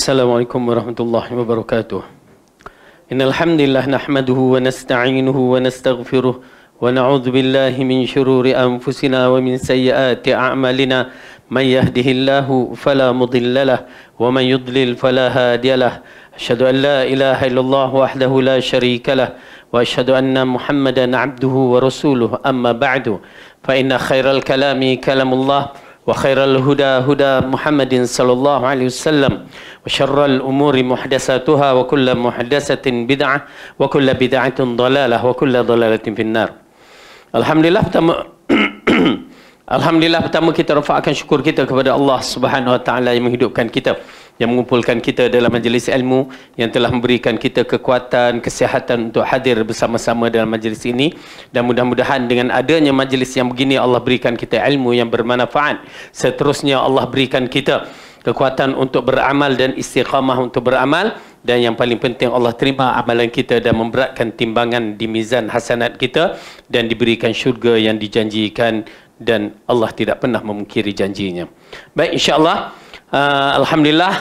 السلام عليكم ورحمة الله وبركاته. إن الحمد لله نحمده ونستعينه ونستغفره ونعوذ بالله من شرور أنفسنا ومن سيئات أعمالنا. من يهده الله فلا مضل له ومن يضلل فلا هادي له. أشهد أن لا إله إلا الله وحده لا شريك له وأشهد أن محمدا عبده ورسوله. أما بعد فإن خير الكلام كلام الله. وخير الهدى هدى محمد صلى الله عليه وسلم وشر الأمور محدثاتها وكل محدثة بدعة وكل بدعة ضلالة وكل ضلالة في النار Alhamdulillah pertama Alhamdulillah pertama kita rafakkan syukur kita kepada Allah Subhanahu Wa Taala yang menghidupkan kita yang mengumpulkan kita dalam majlis ilmu yang telah memberikan kita kekuatan kesihatan untuk hadir bersama-sama dalam majlis ini. Dan mudah-mudahan dengan adanya majlis yang begini Allah berikan kita ilmu yang bermanfaat. Seterusnya Allah berikan kita kekuatan untuk beramal dan istiqamah untuk beramal. Dan yang paling penting Allah terima amalan kita dan memberatkan timbangan di mizan hasanat kita dan diberikan syurga yang dijanjikan dan Allah tidak pernah memungkiri janjinya. Baik insya-Allah uh, alhamdulillah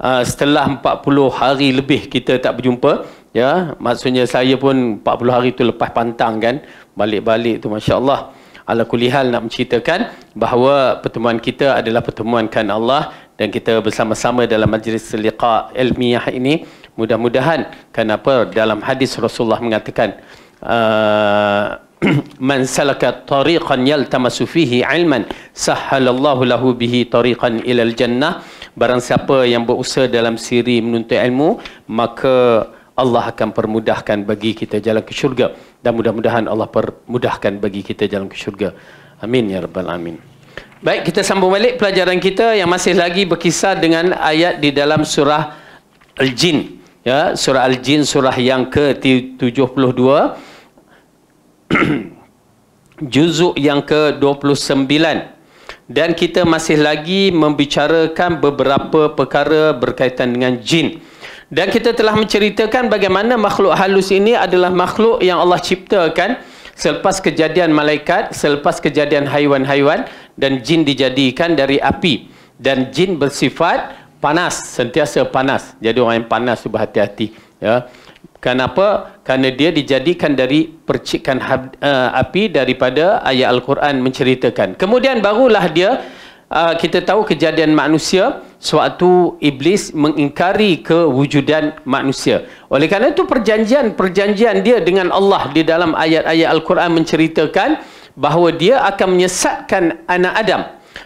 uh, setelah 40 hari lebih kita tak berjumpa ya maksudnya saya pun 40 hari tu lepas pantang kan balik-balik tu masya-Allah. Ala kulihal nak menceritakan bahawa pertemuan kita adalah pertemuan kan Allah dan kita bersama-sama dalam majlis liqa ilmiah ini. Mudah-mudahan kenapa dalam hadis Rasulullah mengatakan uh, man salaka tariqan yaltamasu fihi ilman sahhalallahu lahu bihi tariqan ilal jannah barang siapa yang berusaha dalam siri menuntut ilmu maka Allah akan permudahkan bagi kita jalan ke syurga dan mudah-mudahan Allah permudahkan bagi kita jalan ke syurga amin ya rabbal alamin Baik, kita sambung balik pelajaran kita yang masih lagi berkisar dengan ayat di dalam surah Al-Jin. Ya, surah Al-Jin surah yang ke-72. Juzuk yang ke-29. Dan kita masih lagi membicarakan beberapa perkara berkaitan dengan jin. Dan kita telah menceritakan bagaimana makhluk halus ini adalah makhluk yang Allah ciptakan selepas kejadian malaikat, selepas kejadian haiwan-haiwan dan jin dijadikan dari api dan jin bersifat panas sentiasa panas jadi orang yang panas tu berhati-hati ya kenapa kerana dia dijadikan dari percikan uh, api daripada ayat al-Quran menceritakan kemudian barulah dia uh, kita tahu kejadian manusia sewaktu iblis mengingkari kewujudan manusia oleh kerana itu perjanjian perjanjian dia dengan Allah di dalam ayat-ayat al-Quran menceritakan bahawa dia akan menyesatkan anak Adam.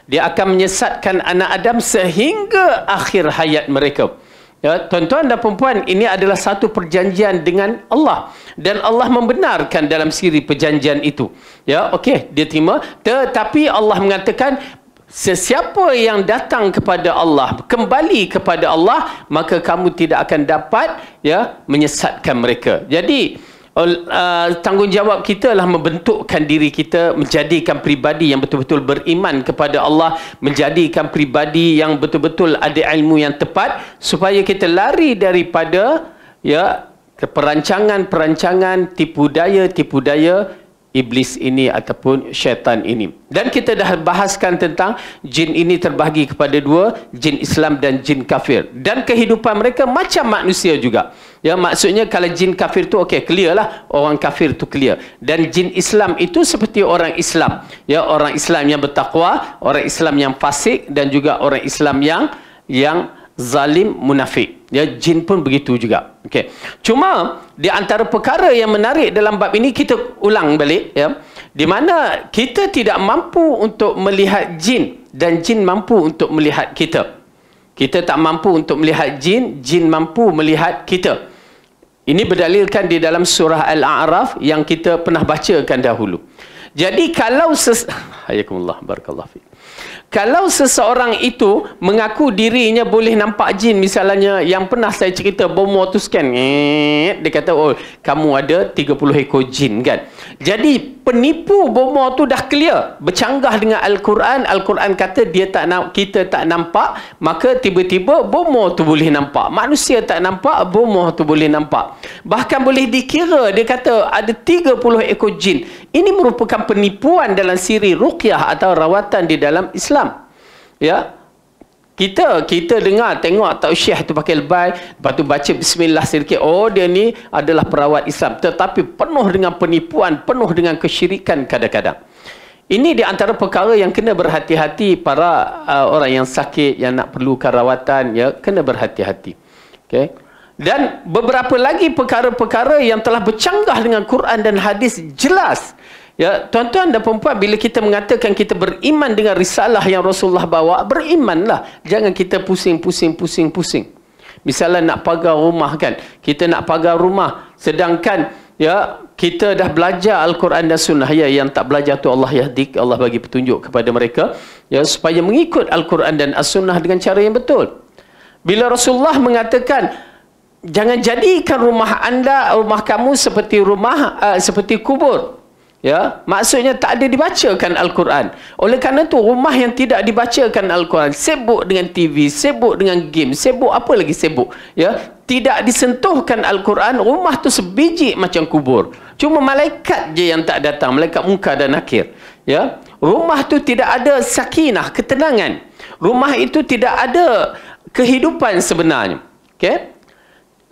Dia akan menyesatkan anak Adam sehingga akhir hayat mereka. Ya, tuan-tuan dan puan ini adalah satu perjanjian dengan Allah dan Allah membenarkan dalam siri perjanjian itu. Ya, okey, dia terima. Tetapi Allah mengatakan sesiapa yang datang kepada Allah, kembali kepada Allah, maka kamu tidak akan dapat ya menyesatkan mereka. Jadi, uh, tanggungjawab kita adalah membentukkan diri kita menjadikan pribadi yang betul-betul beriman kepada Allah menjadikan pribadi yang betul-betul ada ilmu yang tepat supaya kita lari daripada ya perancangan-perancangan tipu daya tipu daya iblis ini ataupun syaitan ini. Dan kita dah bahaskan tentang jin ini terbahagi kepada dua, jin Islam dan jin kafir. Dan kehidupan mereka macam manusia juga. Ya maksudnya kalau jin kafir tu okey clear lah orang kafir tu clear. Dan jin Islam itu seperti orang Islam. Ya orang Islam yang bertakwa, orang Islam yang fasik dan juga orang Islam yang yang zalim munafik. Ya jin pun begitu juga. Okey. Cuma di antara perkara yang menarik dalam bab ini kita ulang balik ya. Di mana kita tidak mampu untuk melihat jin dan jin mampu untuk melihat kita. Kita tak mampu untuk melihat jin, jin mampu melihat kita. Ini berdalilkan di dalam surah Al-A'raf yang kita pernah bacakan dahulu. Jadi kalau ses... Hayakumullah, barakallahu fiik kalau seseorang itu mengaku dirinya boleh nampak jin misalnya yang pernah saya cerita bomo tu scan dia kata oh kamu ada 30 ekor jin kan? Jadi penipu bomo tu dah clear bercanggah dengan al-Quran. al-Quran kata dia tak nak kita tak nampak maka tiba-tiba bomo tu boleh nampak. Manusia tak nampak bomo tu boleh nampak. Bahkan boleh dikira dia kata ada 30 ekor jin. Ini merupakan penipuan dalam siri ruqyah atau rawatan di dalam Islam. Ya? Kita kita dengar tengok tak syekh tu pakai lebay lepas tu baca bismillah sedikit oh dia ni adalah perawat Islam tetapi penuh dengan penipuan penuh dengan kesyirikan kadang-kadang. Ini di antara perkara yang kena berhati-hati para uh, orang yang sakit yang nak perlukan rawatan ya kena berhati-hati. Okey? Dan beberapa lagi perkara-perkara yang telah bercanggah dengan Quran dan hadis jelas Ya, tuan-tuan dan perempuan bila kita mengatakan kita beriman dengan risalah yang Rasulullah bawa, berimanlah. Jangan kita pusing-pusing pusing-pusing. Misalnya nak pagar rumah kan. Kita nak pagar rumah sedangkan ya kita dah belajar al-Quran dan sunnah ya yang tak belajar tu Allah yahdi Allah bagi petunjuk kepada mereka ya supaya mengikut al-Quran dan as-sunnah dengan cara yang betul. Bila Rasulullah mengatakan jangan jadikan rumah anda rumah kamu seperti rumah uh, seperti kubur Ya, maksudnya tak ada dibacakan Al-Quran. Oleh kerana itu, rumah yang tidak dibacakan Al-Quran, sibuk dengan TV, sibuk dengan game, sibuk apa lagi sibuk? Ya, tidak disentuhkan Al-Quran, rumah tu sebiji macam kubur. Cuma malaikat je yang tak datang, malaikat muka dan nakir. Ya, rumah tu tidak ada sakinah, ketenangan. Rumah itu tidak ada kehidupan sebenarnya. Okay?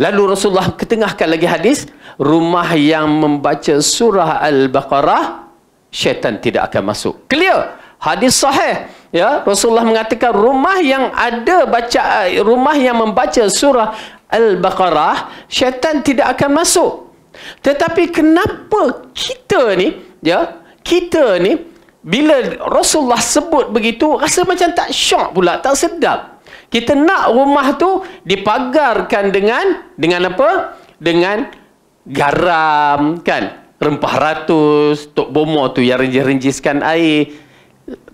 Lalu Rasulullah ketengahkan lagi hadis, rumah yang membaca surah Al-Baqarah, syaitan tidak akan masuk. Clear? Hadis sahih. Ya, Rasulullah mengatakan rumah yang ada baca rumah yang membaca surah Al-Baqarah, syaitan tidak akan masuk. Tetapi kenapa kita ni, ya, kita ni bila Rasulullah sebut begitu rasa macam tak syok pula, tak sedap. Kita nak rumah tu dipagarkan dengan dengan apa? Dengan garam kan? Rempah ratus, tok bomo tu yang renjis-renjiskan air.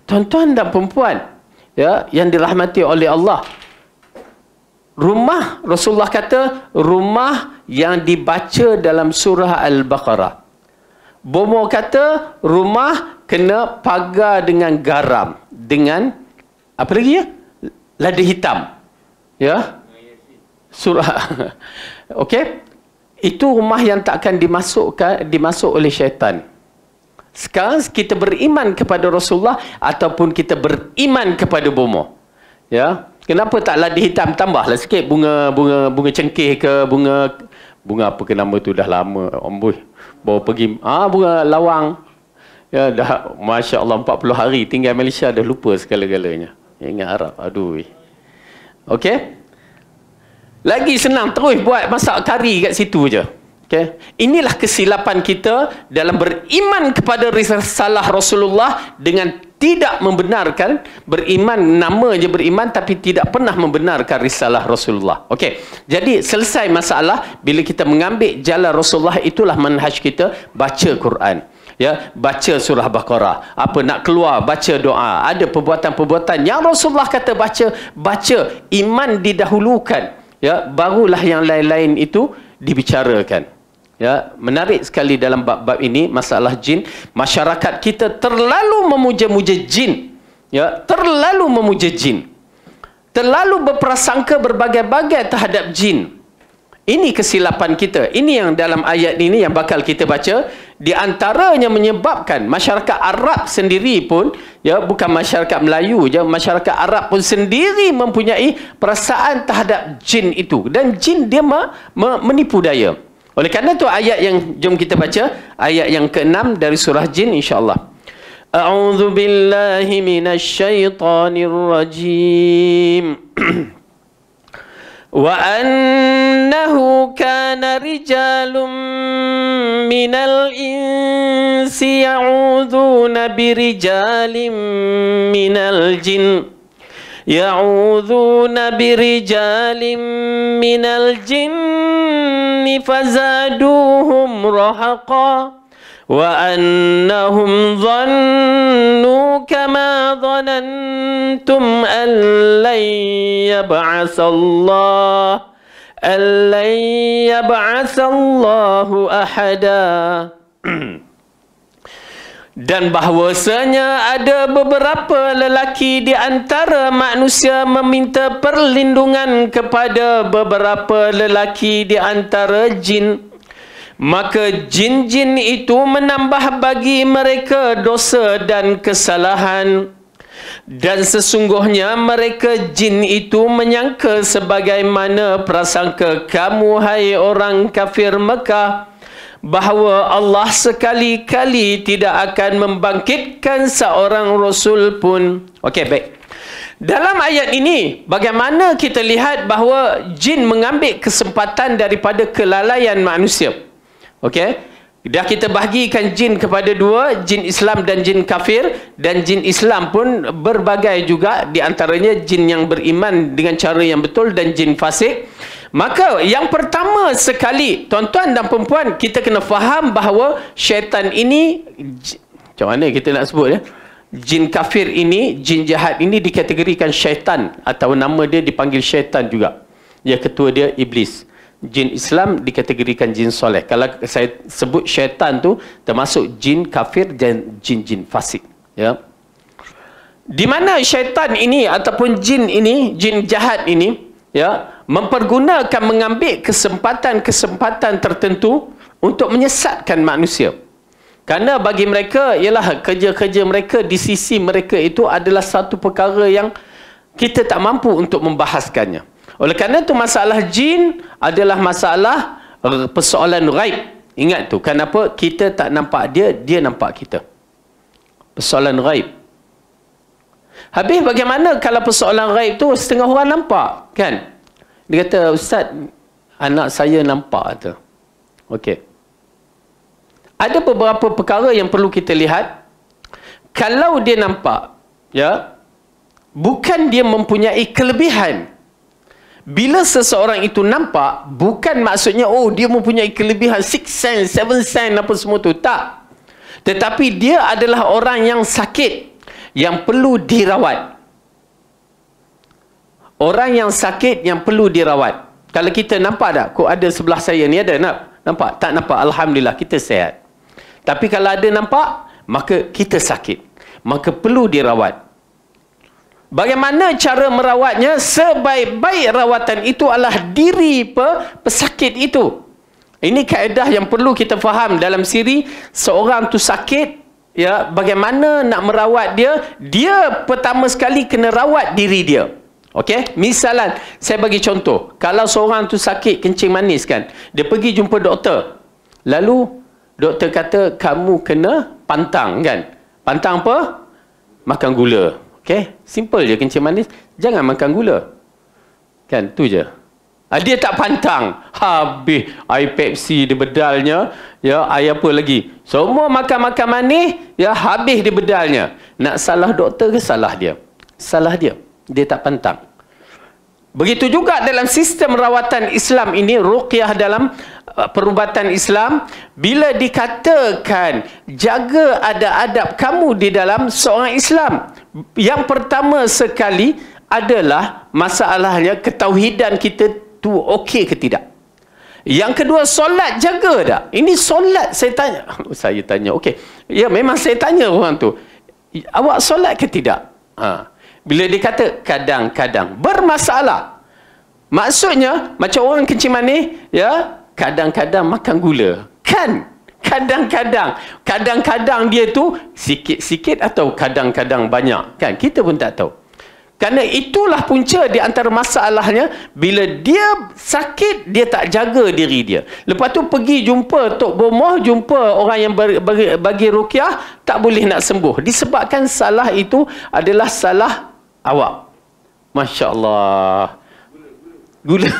Tuan-tuan dan perempuan ya yang dirahmati oleh Allah. Rumah Rasulullah kata rumah yang dibaca dalam surah Al-Baqarah. Bomo kata rumah kena pagar dengan garam dengan apa lagi ya? lada hitam. Ya. Surah. Okey. Itu rumah yang takkan dimasukkan dimasuk oleh syaitan. Sekarang kita beriman kepada Rasulullah ataupun kita beriman kepada bomo. Ya. Kenapa tak lada hitam tambahlah sikit bunga bunga bunga cengkeh ke bunga bunga apa ke nama tu dah lama amboi bawa pergi ah bunga lawang ya dah masya-Allah 40 hari tinggal Malaysia dah lupa segala-galanya Ingat Arab. Aduh. Okey. Lagi senang terus buat masak kari kat situ je. Okey. Inilah kesilapan kita dalam beriman kepada risalah Rasulullah dengan tidak membenarkan beriman nama je beriman tapi tidak pernah membenarkan risalah Rasulullah. Okey. Jadi selesai masalah bila kita mengambil jalan Rasulullah itulah manhaj kita baca Quran ya baca surah baqarah apa nak keluar baca doa ada perbuatan-perbuatan yang Rasulullah kata baca baca iman didahulukan ya barulah yang lain-lain itu dibicarakan. Ya menarik sekali dalam bab-bab ini masalah jin. Masyarakat kita terlalu memuja-muja jin. Ya terlalu memuja jin. Terlalu berprasangka berbagai-bagai terhadap jin ini kesilapan kita. Ini yang dalam ayat ini yang bakal kita baca. Di antaranya menyebabkan masyarakat Arab sendiri pun, ya bukan masyarakat Melayu je, masyarakat Arab pun sendiri mempunyai perasaan terhadap jin itu. Dan jin dia me, me, menipu daya. Oleh kerana itu ayat yang jom kita baca, ayat yang ke-6 dari surah jin insyaAllah. A'udhu billahi. وأنه كان رجال من الإنس يعوذون برجال من الجن يعوذون برجال من الجن فزادوهم رهقا. وأنهم ظنوا كما ظننتم أن لن يبعث الله أن لن يبعث الله أحدا Dan bahwasanya ada beberapa lelaki di antara manusia meminta perlindungan kepada beberapa lelaki di antara jin maka jin-jin itu menambah bagi mereka dosa dan kesalahan Dan sesungguhnya mereka jin itu menyangka sebagaimana prasangka kamu hai orang kafir Mekah bahawa Allah sekali-kali tidak akan membangkitkan seorang rasul pun. Okey, baik. Dalam ayat ini, bagaimana kita lihat bahawa jin mengambil kesempatan daripada kelalaian manusia. Okey. Dah kita bahagikan jin kepada dua, jin Islam dan jin kafir. Dan jin Islam pun berbagai juga. Di antaranya jin yang beriman dengan cara yang betul dan jin fasik. Maka yang pertama sekali, tuan-tuan dan perempuan, kita kena faham bahawa syaitan ini, macam mana kita nak sebut ya? Jin kafir ini, jin jahat ini dikategorikan syaitan. Atau nama dia dipanggil syaitan juga. Ya ketua dia iblis jin Islam dikategorikan jin soleh. Kalau saya sebut syaitan tu termasuk jin kafir dan jin-jin fasik. Ya. Di mana syaitan ini ataupun jin ini, jin jahat ini, ya, mempergunakan mengambil kesempatan-kesempatan tertentu untuk menyesatkan manusia. Kerana bagi mereka ialah kerja-kerja mereka di sisi mereka itu adalah satu perkara yang kita tak mampu untuk membahaskannya. Oleh kerana itu masalah jin adalah masalah persoalan raib. Ingat tu. Kenapa kita tak nampak dia, dia nampak kita. Persoalan raib. Habis bagaimana kalau persoalan raib tu setengah orang nampak? Kan? Dia kata, Ustaz, anak saya nampak tu. Okey. Ada beberapa perkara yang perlu kita lihat. Kalau dia nampak, ya, bukan dia mempunyai kelebihan bila seseorang itu nampak, bukan maksudnya, oh dia mempunyai kelebihan 6 sen, 7 sen, apa semua tu. Tak. Tetapi dia adalah orang yang sakit, yang perlu dirawat. Orang yang sakit, yang perlu dirawat. Kalau kita nampak tak, kok ada sebelah saya ni ada, nak? Nampak? Tak nampak. Alhamdulillah, kita sehat. Tapi kalau ada nampak, maka kita sakit. Maka perlu dirawat. Bagaimana cara merawatnya? Sebaik-baik rawatan itu adalah diri pe pesakit itu. Ini kaedah yang perlu kita faham dalam siri seorang tu sakit ya bagaimana nak merawat dia? Dia pertama sekali kena rawat diri dia. Okey? Misalan saya bagi contoh. Kalau seorang tu sakit kencing manis kan dia pergi jumpa doktor. Lalu doktor kata kamu kena pantang kan? Pantang apa? Makan gula Okay? Simple je kencing manis. Jangan makan gula. Kan? Tu je. Ha, dia tak pantang. Habis air Pepsi di bedalnya. Ya, air apa lagi. Semua makan-makan manis. Ya, habis di bedalnya. Nak salah doktor ke salah dia? Salah dia. Dia tak pantang. Begitu juga dalam sistem rawatan Islam ini, ruqyah dalam uh, perubatan Islam, bila dikatakan jaga adab-adab kamu di dalam seorang Islam, yang pertama sekali adalah masalahnya ketauhidan kita tu okey ke tidak. Yang kedua, solat jaga tak? Ini solat saya tanya. Saya tanya, okey. Ya, memang saya tanya orang tu. Awak solat ke tidak? Ha. Bila dia kata kadang-kadang bermasalah. Maksudnya macam orang kencing manis, ya, kadang-kadang makan gula. Kan? Kadang-kadang, kadang-kadang dia tu sikit-sikit atau kadang-kadang banyak. Kan? Kita pun tak tahu. Kerana itulah punca di antara masalahnya bila dia sakit dia tak jaga diri dia. Lepas tu pergi jumpa Tok Bomoh, jumpa orang yang bagi, bagi rukyah tak boleh nak sembuh. Disebabkan salah itu adalah salah awak. Masya-Allah. Gula.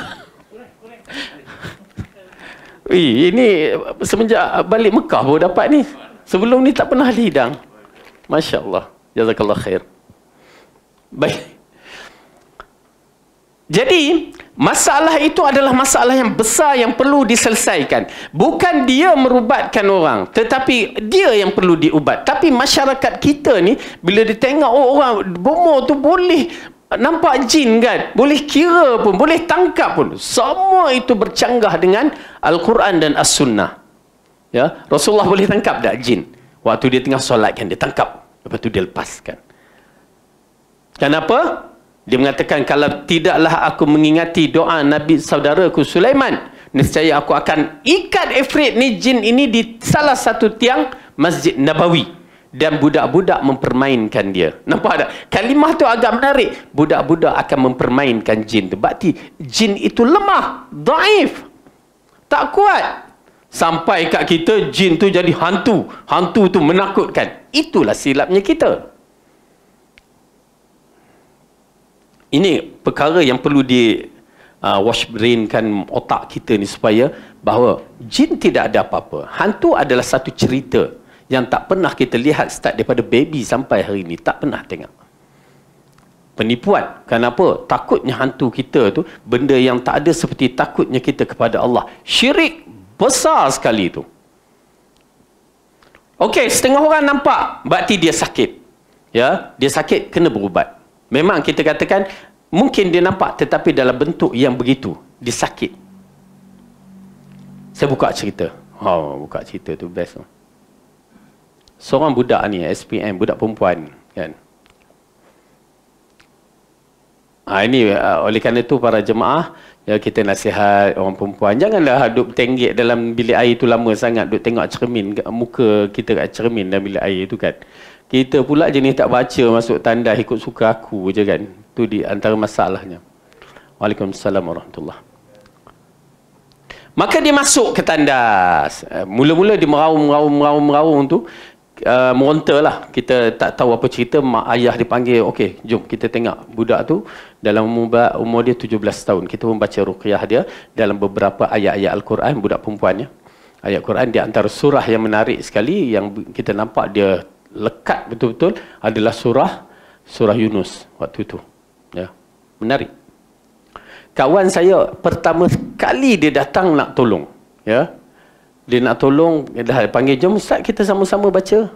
Ui, ini semenjak balik Mekah baru dapat ni. Sebelum ni tak pernah lidang. Masya-Allah. Jazakallah khair. Baik. Jadi, masalah itu adalah masalah yang besar yang perlu diselesaikan. Bukan dia merubatkan orang, tetapi dia yang perlu diubat. Tapi masyarakat kita ni, bila dia tengok oh, orang bomo tu boleh nampak jin kan, boleh kira pun, boleh tangkap pun. Semua itu bercanggah dengan Al-Quran dan As-Sunnah. Ya, Rasulullah boleh tangkap tak jin? Waktu dia tengah solat kan, dia tangkap. Lepas tu dia lepaskan. Kenapa? Dia mengatakan kalau tidaklah aku mengingati doa Nabi saudaraku Sulaiman, nescaya aku akan ikat ifrit ni jin ini di salah satu tiang Masjid Nabawi dan budak-budak mempermainkan dia. Nampak tak? Kalimah tu agak menarik. Budak-budak akan mempermainkan jin tu. Berarti jin itu lemah, daif. Tak kuat. Sampai kat kita jin tu jadi hantu. Hantu tu menakutkan. Itulah silapnya kita. Ini perkara yang perlu di uh, wash brain kan otak kita ni supaya bahawa jin tidak ada apa-apa. Hantu adalah satu cerita yang tak pernah kita lihat start daripada baby sampai hari ini tak pernah tengok penipuan kenapa takutnya hantu kita tu benda yang tak ada seperti takutnya kita kepada Allah syirik besar sekali tu Okey, setengah orang nampak berarti dia sakit. Ya, dia sakit kena berubat. Memang kita katakan mungkin dia nampak tetapi dalam bentuk yang begitu, dia sakit. Saya buka cerita. Oh, buka cerita tu best seorang budak ni SPM budak perempuan kan ha, ini uh, oleh kerana itu para jemaah ya kita nasihat orang perempuan janganlah duduk tenggek dalam bilik air itu lama sangat duduk tengok cermin muka kita kat cermin dalam bilik air itu kan kita pula jenis tak baca masuk tanda ikut suka aku je kan tu di antara masalahnya Waalaikumsalam warahmatullahi Maka dia masuk ke tandas. Eh, mula-mula dia meraung, meraung, meraung, meraung tu uh, lah. Kita tak tahu apa cerita. Mak ayah dipanggil. Okey, jom kita tengok budak tu. Dalam umur, umur dia 17 tahun. Kita membaca ruqyah dia dalam beberapa ayat-ayat Al-Quran. Budak perempuannya. Ayat Quran di antara surah yang menarik sekali. Yang kita nampak dia lekat betul-betul. Adalah surah surah Yunus waktu itu. Ya, Menarik. Kawan saya pertama kali dia datang nak tolong. Ya, dia nak tolong dah panggil jom ustaz kita sama-sama baca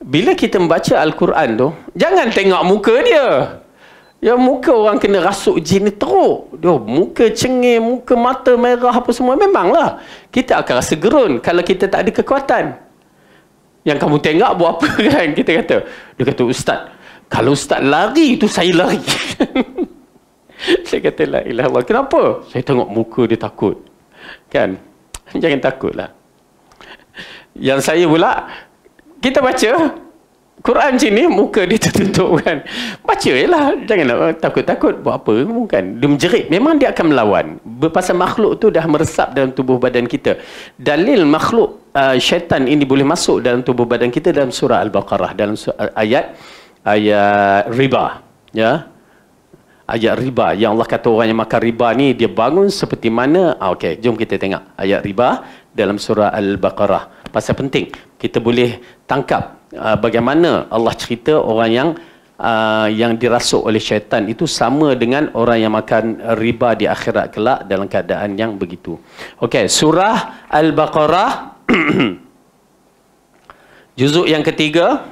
bila kita membaca al-Quran tu jangan tengok muka dia ya muka orang kena rasuk jin ni teruk dia muka cengih muka mata merah apa semua memanglah kita akan rasa gerun kalau kita tak ada kekuatan yang kamu tengok buat apa kan kita kata dia kata ustaz kalau ustaz lari tu saya lari saya kata la ilaha kenapa saya tengok muka dia takut kan Jangan takutlah. Yang saya pula, kita baca Quran sini muka dia tertutup kan. Baca je lah. Jangan takut-takut. Buat apa kan. Dia menjerit. Memang dia akan melawan. Berpasal makhluk tu dah meresap dalam tubuh badan kita. Dalil makhluk uh, syaitan ini boleh masuk dalam tubuh badan kita dalam surah Al-Baqarah. Dalam surah, ayat ayat riba. Ya ayat riba yang Allah kata orang yang makan riba ni dia bangun seperti mana ah, okey jom kita tengok ayat riba dalam surah al-baqarah pasal penting kita boleh tangkap uh, bagaimana Allah cerita orang yang uh, yang dirasuk oleh syaitan itu sama dengan orang yang makan riba di akhirat kelak dalam keadaan yang begitu okey surah al-baqarah juzuk yang ketiga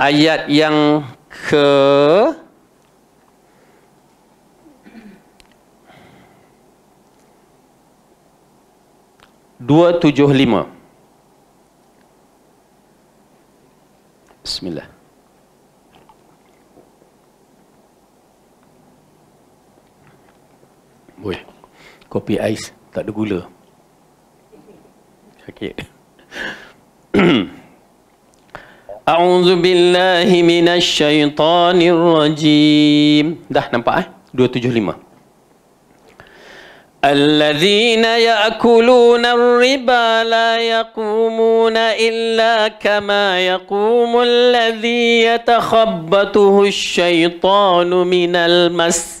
ayat yang ke dua tujuh lima. Bismillah. Boleh. Kopi ais. Tak ada gula Sakit. A'udzu billahi minasy syaithanir rajim. Dah nampak eh? 275. الذين ياكلون الربا لا يقومون الا كما يقوم الذي يتخبطه الشيطان من المس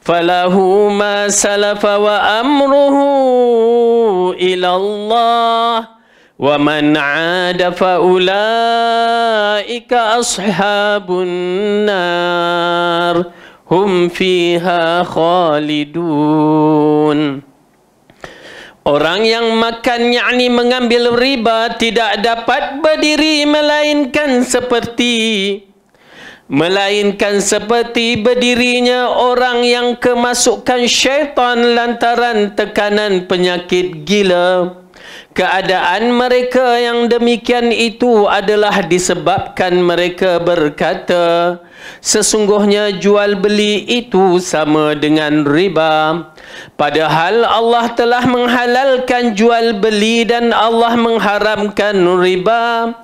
Falahu ma salaf wa amruhu ila Allah wa man 'ada fa ulai ka ashabun nar. Hum fiha khalidun. Orang yang makan yakni mengambil riba tidak dapat berdiri melainkan seperti melainkan seperti berdirinya orang yang kemasukan syaitan lantaran tekanan penyakit gila. Keadaan mereka yang demikian itu adalah disebabkan mereka berkata, Sesungguhnya jual beli itu sama dengan riba. Padahal Allah telah menghalalkan jual beli dan Allah mengharamkan riba.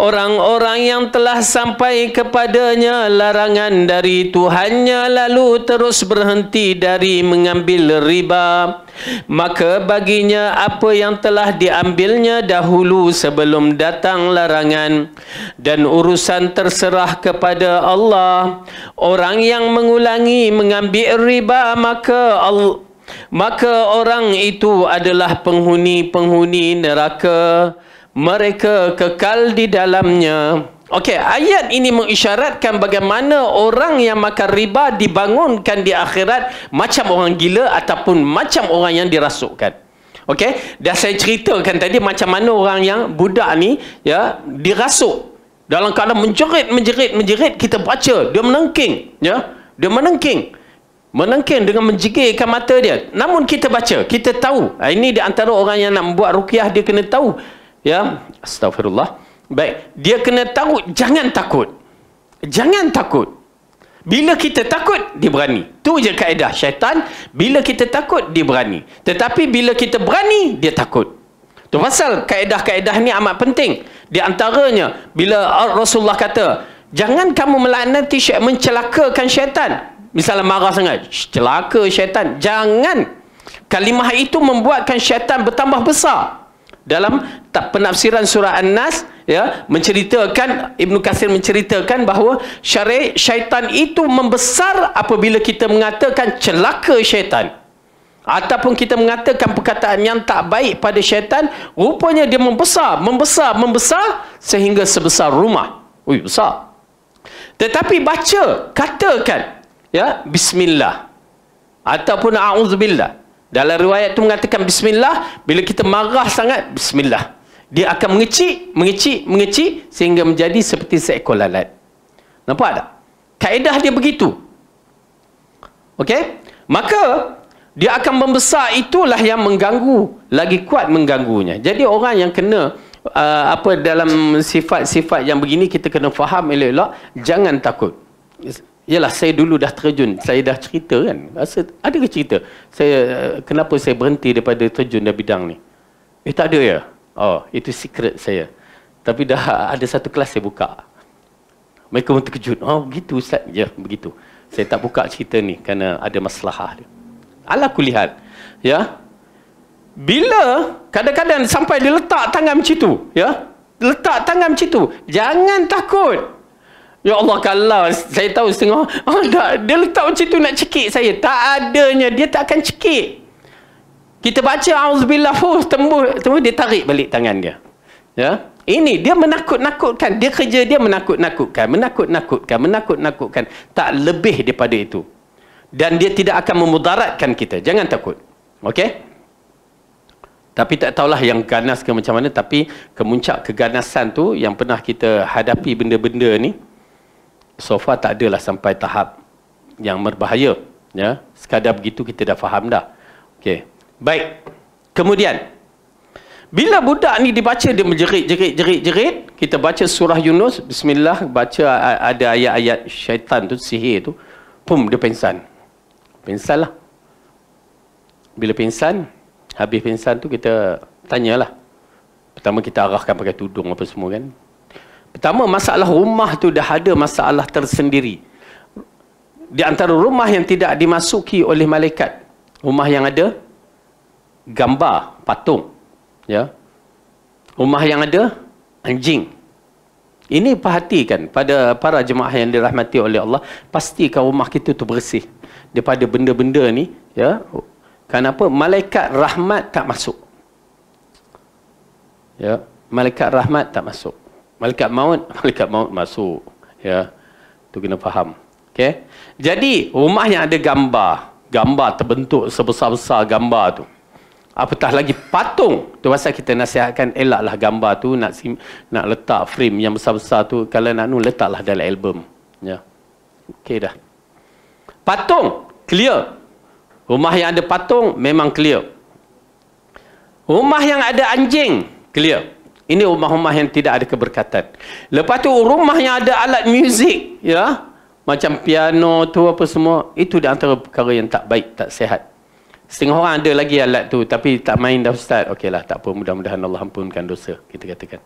Orang-orang yang telah sampai kepadanya larangan dari Tuhannya lalu terus berhenti dari mengambil riba. Maka baginya apa yang telah diambilnya dahulu sebelum datang larangan. Dan urusan terserah kepada Allah. Orang yang mengulangi mengambil riba maka Allah maka orang itu adalah penghuni-penghuni neraka. Mereka kekal di dalamnya. Okey, ayat ini mengisyaratkan bagaimana orang yang makan riba dibangunkan di akhirat macam orang gila ataupun macam orang yang dirasukkan. Okey, dah saya ceritakan tadi macam mana orang yang budak ni ya dirasuk. Dalam keadaan menjerit menjerit menjerit kita baca dia menengking ya. Dia menengking menengking dengan menjigirkan mata dia. Namun kita baca kita tahu. Ah, ini di antara orang yang nak buat ruqyah dia kena tahu. Ya astagfirullah baik dia kena tahu jangan takut. Jangan takut. Bila kita takut dia berani. Tu je kaedah syaitan. Bila kita takut dia berani. Tetapi bila kita berani dia takut. Tu pasal kaedah-kaedah ni amat penting. Di antaranya bila Rasulullah kata jangan kamu melaknati mencelakakan syaitan misalnya marah sangat. Celaka syaitan. Jangan. Kalimah itu membuatkan syaitan bertambah besar. Dalam penafsiran surah An-Nas ya menceritakan Ibnu Katsir menceritakan bahawa syaitan itu membesar apabila kita mengatakan celaka syaitan. Ataupun kita mengatakan perkataan yang tak baik pada syaitan rupanya dia membesar membesar membesar sehingga sebesar rumah. Ui besar. Tetapi baca katakan ya bismillah. Ataupun auzubillah dalam riwayat itu mengatakan bismillah bila kita marah sangat bismillah. Dia akan mengecik mengecik mengecik sehingga menjadi seperti seekor lalat. Nampak tak? Kaedah dia begitu. Okey maka dia akan membesar itulah yang mengganggu lagi kuat mengganggunya. Jadi orang yang kena uh, apa dalam sifat-sifat yang begini kita kena faham elok-elok jangan takut Yalah saya dulu dah terjun, saya dah cerita kan. Rasa ada ke cerita? Saya kenapa saya berhenti daripada terjun dalam bidang ni? Eh tak ada ya. Oh, itu secret saya. Tapi dah ada satu kelas saya buka. Mereka pun terkejut. Oh, begitu Ustaz. Ya, begitu. Saya tak buka cerita ni kerana ada masalah dia. Ala kulihat. Ya. Bila kadang-kadang sampai dia letak tangan macam tu, ya. Letak tangan macam tu. Jangan takut. Ya Allah kalau saya tahu setengah oh, tak, dia letak macam tu nak cekik saya. Tak adanya dia tak akan cekik. Kita baca auzubillah fuh tembus tembus dia tarik balik tangan dia. Ya? Ini dia menakut-nakutkan. Dia kerja dia menakut-nakutkan menakut-nakutkan menakut-nakutkan. Tak lebih daripada itu. Dan dia tidak akan memudaratkan kita. Jangan takut. Okey? Tapi tak tahulah yang ganas ke macam mana. Tapi kemuncak keganasan tu yang pernah kita hadapi benda-benda ni so far tak adalah sampai tahap yang berbahaya ya. Sekadar begitu kita dah faham dah. Okey. Baik. Kemudian bila budak ni dibaca dia menjerit jerit jerit jerit kita baca surah Yunus bismillah baca ada ayat-ayat syaitan tu sihir tu pum dia pingsan. Pingsan lah. Bila pingsan habis pingsan tu kita tanyalah. Pertama kita arahkan pakai tudung apa semua kan Pertama, masalah rumah tu dah ada masalah tersendiri. Di antara rumah yang tidak dimasuki oleh malaikat. Rumah yang ada gambar, patung. Ya. Rumah yang ada anjing. Ini perhatikan pada para jemaah yang dirahmati oleh Allah. Pastikan rumah kita tu bersih. Daripada benda-benda ni. Ya. Kenapa? Malaikat rahmat tak masuk. Ya. Malaikat rahmat tak masuk. Malaikat maut, malaikat maut masuk. Ya. Tu kena faham. Okey. Jadi, rumah yang ada gambar, gambar terbentuk sebesar-besar gambar tu. Apatah lagi patung. Tu pasal kita nasihatkan elaklah gambar tu nak sim, nak letak frame yang besar-besar tu kalau nak nu letaklah dalam album. Ya. okey dah. Patung, clear. Rumah yang ada patung memang clear. Rumah yang ada anjing, clear. Ini rumah-rumah yang tidak ada keberkatan. Lepas tu rumah yang ada alat muzik, ya, macam piano tu apa semua, itu di antara perkara yang tak baik, tak sehat. Setengah orang ada lagi alat tu tapi tak main dah ustaz. Okeylah, tak apa mudah-mudahan Allah ampunkan dosa kita katakan.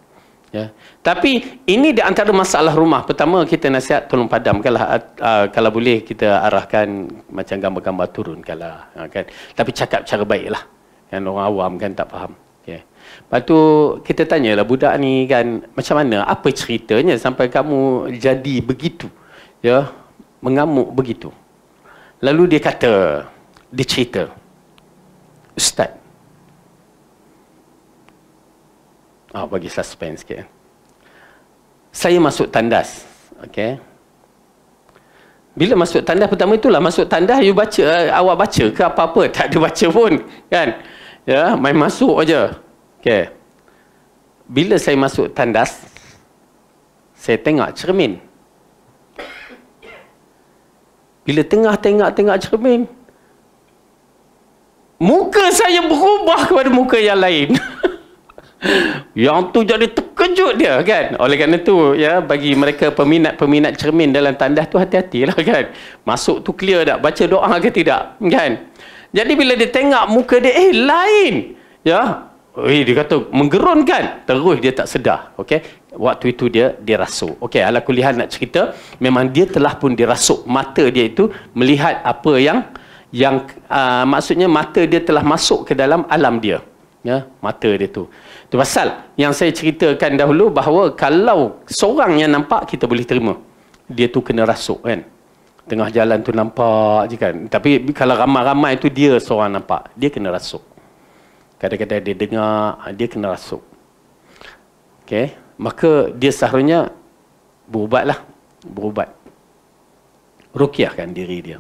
Ya. Tapi ini di antara masalah rumah. Pertama kita nasihat tolong padamkanlah uh, kalau boleh kita arahkan macam gambar-gambar turun kalau uh, kan. Tapi cakap cara baiklah. Kan orang awam kan tak faham. Lepas tu kita tanyalah budak ni kan macam mana apa ceritanya sampai kamu jadi begitu ya mengamuk begitu. Lalu dia kata dia cerita Ustaz Oh, bagi suspense sikit. Saya masuk tandas. Okay. Bila masuk tandas pertama itulah masuk tandas you baca awak baca ke apa-apa tak ada baca pun kan. Ya, main masuk aja. Okey. Bila saya masuk tandas, saya tengok cermin. Bila tengah tengok-tengok cermin, muka saya berubah kepada muka yang lain. yang tu jadi terkejut dia kan. Oleh kerana tu ya bagi mereka peminat-peminat cermin dalam tandas tu hati-hatilah kan. Masuk tu clear tak? Baca doa ke tidak? Kan? Jadi bila dia tengok muka dia eh lain. Ya, Eh, dia kata menggerunkan. Terus dia tak sedar. Okay? Waktu itu dia dirasuk. Okay, ala kuliah nak cerita. Memang dia telah pun dirasuk. Mata dia itu melihat apa yang yang uh, maksudnya mata dia telah masuk ke dalam alam dia. Ya, mata dia tu. Itu pasal yang saya ceritakan dahulu bahawa kalau seorang yang nampak kita boleh terima. Dia tu kena rasuk kan. Tengah jalan tu nampak je kan. Tapi kalau ramai-ramai tu dia seorang nampak. Dia kena rasuk. Kadang-kadang dia dengar, dia kena rasuk. Okay. Maka dia seharusnya berubatlah. Berubat. Rukiahkan diri dia.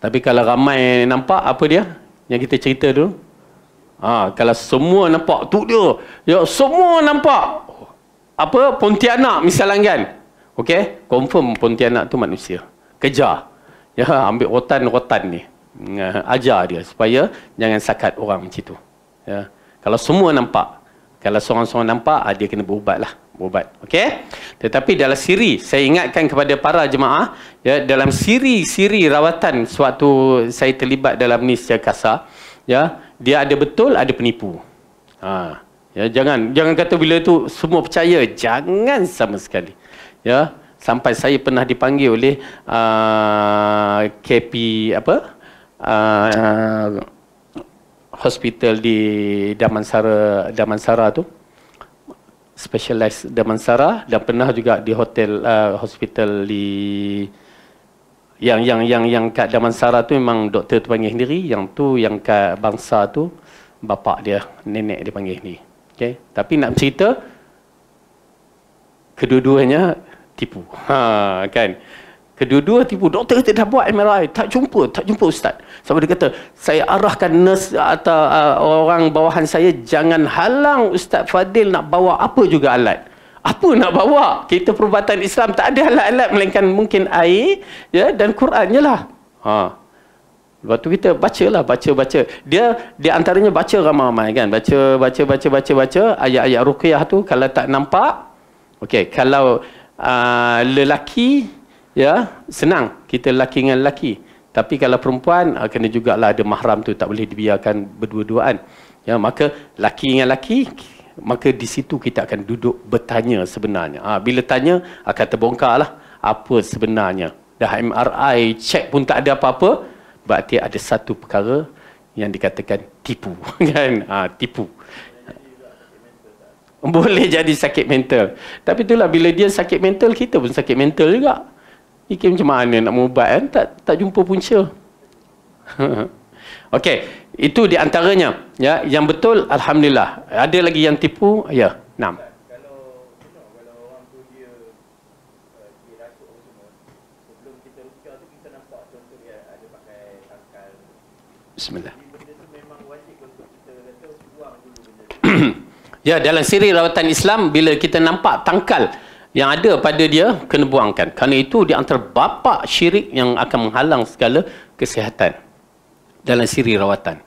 Tapi kalau ramai nampak, apa dia? Yang kita cerita dulu. Ha, kalau semua nampak, tu dia. Ya, semua nampak. Apa? Pontianak misalnya kan. Okay. Confirm Pontianak tu manusia. Kejar. Ya, ambil rotan-rotan ni. Ajar dia supaya jangan sakat orang macam tu. Ya. Kalau semua nampak, kalau seorang-seorang nampak, ah, dia kena berubat lah. Berubat. Okey? Tetapi dalam siri, saya ingatkan kepada para jemaah, ya, dalam siri-siri rawatan sewaktu saya terlibat dalam ni secara kasar, ya, dia ada betul, ada penipu. Ha. Ya, jangan jangan kata bila tu semua percaya. Jangan sama sekali. Ya, sampai saya pernah dipanggil oleh uh, ah, KP apa? Uh, hospital di Damansara Damansara tu specialized Damansara dan pernah juga di hotel uh, hospital di yang yang yang yang kat Damansara tu memang doktor tu panggil sendiri yang tu yang kat bangsa tu bapa dia nenek dia panggil ni okey tapi nak cerita kedua-duanya tipu. Ha kan Kedua-dua tipu. Doktor kata dah buat MRI. Tak jumpa. Tak jumpa Ustaz. Sampai dia kata, saya arahkan nurse atau uh, orang bawahan saya, jangan halang Ustaz Fadil nak bawa apa juga alat. Apa nak bawa? Kita perubatan Islam tak ada alat-alat melainkan mungkin air ya, dan Quran je lah. Ha. Lepas tu kita bacalah, baca-baca. Dia di antaranya baca ramai-ramai kan. Baca, baca, baca, baca, baca. Ayat-ayat ruqyah tu kalau tak nampak. Okey, kalau uh, lelaki ya senang. Kita laki dengan laki tapi kalau perempuan uh, kena jugalah ada mahram tu tak boleh dibiarkan berdua-duaan. Ya maka laki dengan laki maka di situ kita akan duduk bertanya sebenarnya. Ha, bila tanya akan terbongkarlah apa sebenarnya. Dah MRI check pun tak ada apa-apa berarti ada satu perkara yang dikatakan tipu kan? Ha, tipu. Boleh jadi sakit mental. Tapi itulah bila dia sakit mental kita pun sakit mental juga Fikir macam mana nak mengubat kan? Tak, tak jumpa punca. Okey, itu di antaranya. Ya, yang betul, Alhamdulillah. Ada lagi yang tipu? Ya, enam. Bismillah. ya, dalam siri rawatan Islam, bila kita nampak tangkal, yang ada pada dia kena buangkan. Kerana itu di antara bapa syirik yang akan menghalang segala kesihatan dalam siri rawatan.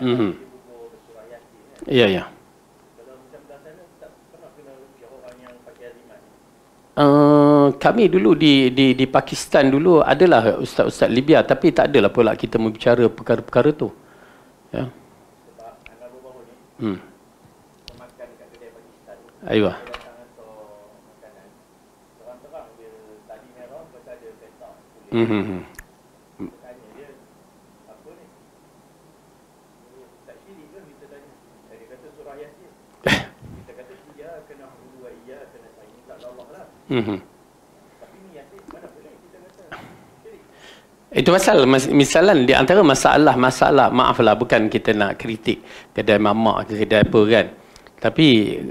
Mm-hmm. Ya, ya. Uh, kami dulu di di di Pakistan dulu adalah ustaz-ustaz Libya tapi tak adalah pula kita membicara perkara-perkara tu. Ya. Hmm. Ayuh. Hmm. hmm, hmm. Mm-hmm. Itu pasal misalnya di antara masalah-masalah maaflah bukan kita nak kritik kedai mamak ke kedai apa kan. Tapi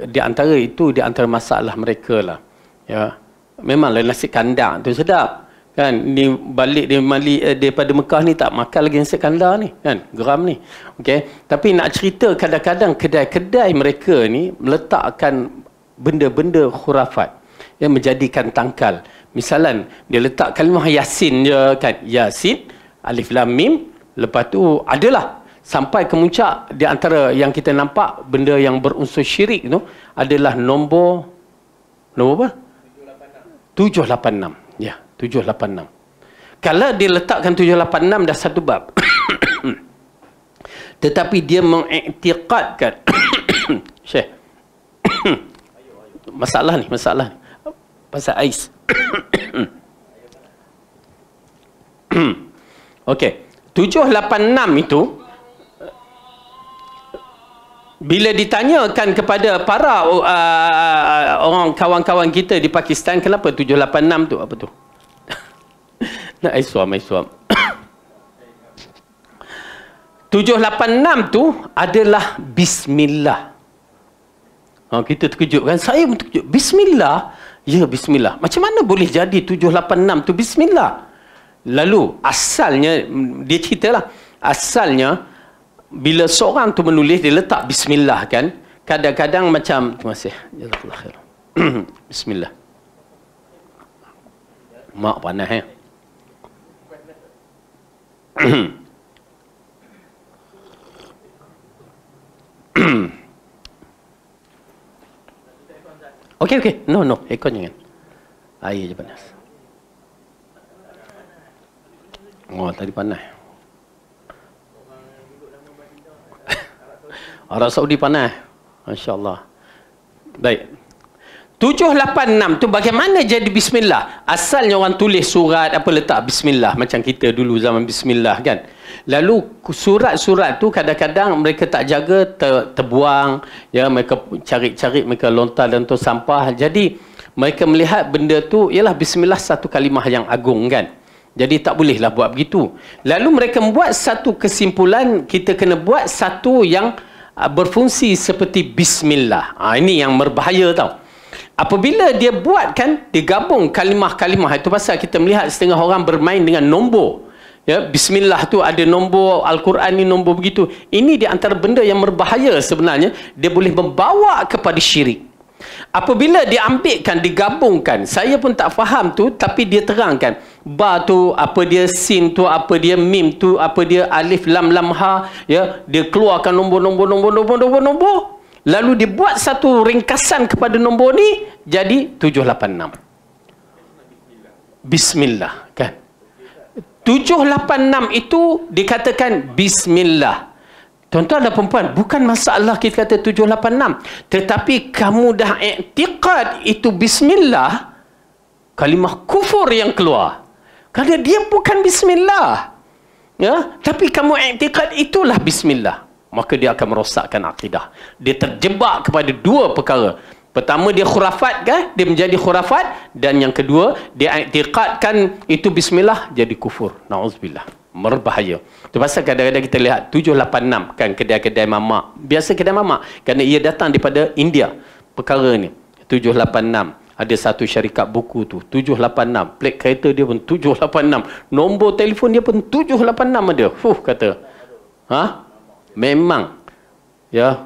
di antara itu di antara masalah mereka lah. Ya. Memanglah nasi kandang tu sedap. Kan ni balik dia mali eh, daripada Mekah ni tak makan lagi nasi kandang ni kan geram ni. Okey. Tapi nak cerita kadang-kadang kedai-kedai mereka ni meletakkan benda-benda khurafat yang menjadikan tangkal. Misalan, dia letak kalimah Yasin je kan. Yasin, Alif Lam Mim. Lepas tu adalah sampai ke muncak di antara yang kita nampak benda yang berunsur syirik tu adalah nombor nombor apa? 786. 786. Ya, 786. Kalau dia letakkan 786 dah satu bab. Tetapi dia mengiktiqadkan Syekh. masalah ni, masalah ni pasal ais. Okey. 786 itu bila ditanyakan kepada para uh, uh, orang kawan-kawan kita di Pakistan kenapa 786 tu apa tu? Nak ais suam, ais suam. 786 tu adalah bismillah. Ha, kita terkejut kan? Saya pun terkejut. Bismillah Ya bismillah. Macam mana boleh jadi 786 tu bismillah? Lalu asalnya dia ceritalah. Asalnya bila seorang tu menulis dia letak bismillah kan. Kadang-kadang macam terima kasih. Bismillah. Mak panas eh. Okey, okey. No, no. Aircon jangan. Air je panas. Oh, tadi panas. Arab Saudi panas. Masya Allah. Baik. 786 tu bagaimana jadi bismillah? Asalnya orang tulis surat apa letak bismillah macam kita dulu zaman bismillah kan. Lalu surat-surat tu kadang-kadang mereka tak jaga ter, terbuang ya mereka cari-cari mereka lontar dan tu sampah. Jadi mereka melihat benda tu ialah bismillah satu kalimah yang agung kan. Jadi tak bolehlah buat begitu. Lalu mereka membuat satu kesimpulan kita kena buat satu yang uh, berfungsi seperti bismillah. Ha, ini yang berbahaya tau apabila dia buat kan digabung kalimah-kalimah itu pasal kita melihat setengah orang bermain dengan nombor ya bismillah tu ada nombor al-Quran ni nombor begitu. Ini di antara benda yang berbahaya sebenarnya. Dia boleh membawa kepada syirik. Apabila diambilkan digabungkan saya pun tak faham tu tapi dia terangkan. Ba tu apa dia sin tu apa dia mim tu apa dia alif lam lam ha ya dia keluarkan nombor-nombor nombor-nombor nombor-nombor Lalu dibuat satu ringkasan kepada nombor ni jadi 786. Bismillah. 786 itu dikatakan bismillah. Tuan-tuan dan puan bukan masalah kita kata 786, tetapi kamu dah i'tiqad itu bismillah, kalimah kufur yang keluar. Kerana dia bukan bismillah. Ya, tapi kamu i'tiqad itulah bismillah maka dia akan merosakkan akidah. Dia terjebak kepada dua perkara. Pertama dia khurafat kan? Dia menjadi khurafat dan yang kedua dia i'tiqadkan itu bismillah jadi kufur. Nauzubillah. Merbahaya. Itu pasal kadang-kadang kita lihat 786 kan kedai-kedai mamak. Biasa kedai mamak kerana ia datang daripada India. Perkara ni 786 ada satu syarikat buku tu 786 plate kereta dia pun 786 nombor telefon dia pun 786 ada huh kata Ha? Memang ya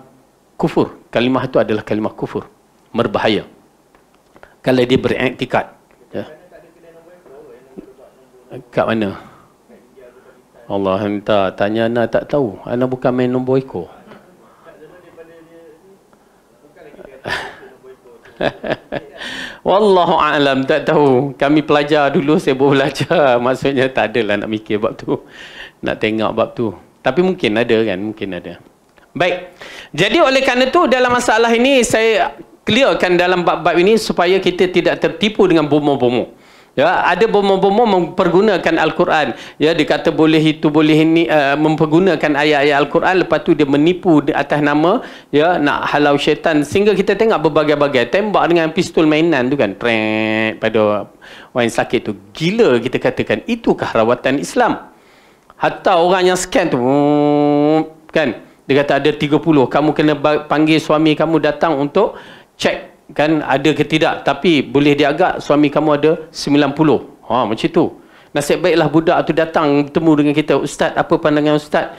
kufur. Kalimah itu adalah kalimah kufur. Berbahaya. Kalau dia beriktikad. Ya. Kat mana? Allah hantar tanya Ana tak tahu. Ana bukan main nombor ekor. Wallahu a'lam tak tahu. Kami pelajar dulu saya boleh belajar. Maksudnya tak adalah nak mikir bab tu. Nak tengok bab tu. Tapi mungkin ada kan, mungkin ada. Baik. Jadi oleh kerana tu dalam masalah ini saya clearkan dalam bab-bab ini supaya kita tidak tertipu dengan bomo-bomo. Ya, ada bomo-bomo mempergunakan Al-Quran. Ya, dia kata boleh itu boleh ini uh, mempergunakan ayat-ayat Al-Quran lepas tu dia menipu di atas nama ya nak halau syaitan sehingga kita tengok berbagai-bagai tembak dengan pistol mainan tu kan tret pada orang sakit tu. Gila kita katakan itukah rawatan Islam? Hatta orang yang scan tu kan dia kata ada 30 kamu kena panggil suami kamu datang untuk cek kan ada ke tidak. Tapi boleh diagak suami kamu ada 90 ha macam tu. Nasib baiklah budak tu datang bertemu dengan kita ustaz apa pandangan ustaz?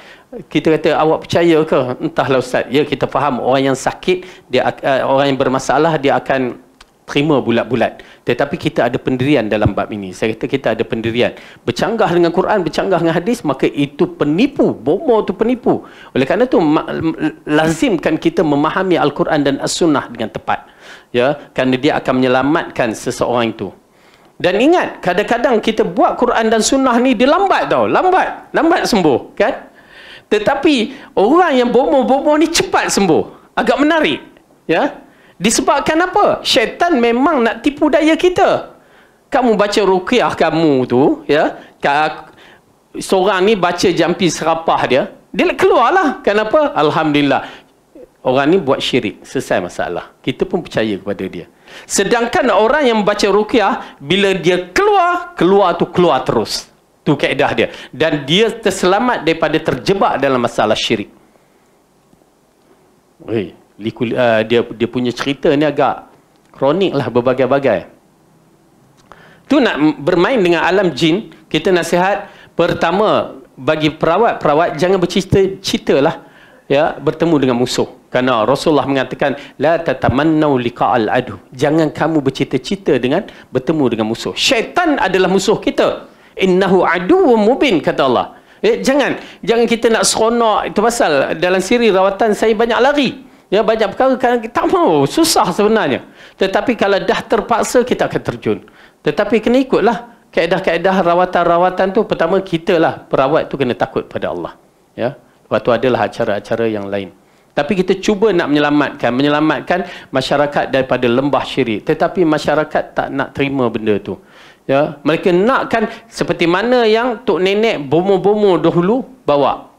Kita kata awak percaya ke? Entahlah ustaz. Ya kita faham orang yang sakit dia uh, orang yang bermasalah dia akan terima bulat-bulat. Tetapi kita ada pendirian dalam bab ini. Saya kata kita ada pendirian. Bercanggah dengan Quran bercanggah dengan hadis maka itu penipu. Bomo tu penipu. Oleh kerana itu lazimkan kita memahami Al-Quran dan As-Sunnah dengan tepat. Ya kerana dia akan menyelamatkan seseorang itu. Dan ingat kadang-kadang kita buat Quran dan sunnah ni dia lambat tau. Lambat. Lambat sembuh kan? Tetapi orang yang bomo-bomo ni cepat sembuh. Agak menarik. Ya disebabkan apa syaitan memang nak tipu daya kita kamu baca ruqyah kamu tu ya seorang ni baca jampi serapah dia dia keluarlah kenapa alhamdulillah Orang ni buat syirik. Selesai masalah. Kita pun percaya kepada dia. Sedangkan orang yang membaca rukyah, bila dia keluar, keluar tu keluar terus. Tu kaedah dia. Dan dia terselamat daripada terjebak dalam masalah syirik. Hey, uh, dia dia punya cerita ni agak kronik lah berbagai-bagai. Tu nak bermain dengan alam jin, kita nasihat pertama bagi perawat-perawat jangan bercerita-cerita lah ya, bertemu dengan musuh. Karena Rasulullah mengatakan la tatamannu liqa'al adu. Jangan kamu bercita-cita dengan bertemu dengan musuh. Syaitan adalah musuh kita. Innahu aduwwum mubin kata Allah. Eh, jangan jangan kita nak seronok itu pasal dalam siri rawatan saya banyak lari. Ya banyak perkara kan kita tak mau susah sebenarnya. Tetapi kalau dah terpaksa kita akan terjun. Tetapi kena ikutlah kaedah-kaedah rawatan-rawatan tu pertama kita lah perawat tu kena takut pada Allah. Ya. Waktu adalah acara-acara yang lain. Tapi kita cuba nak menyelamatkan, menyelamatkan masyarakat daripada lembah syirik. Tetapi masyarakat tak nak terima benda tu. Ya, mereka nakkan seperti mana yang tok nenek bomo-bomo dahulu bawa.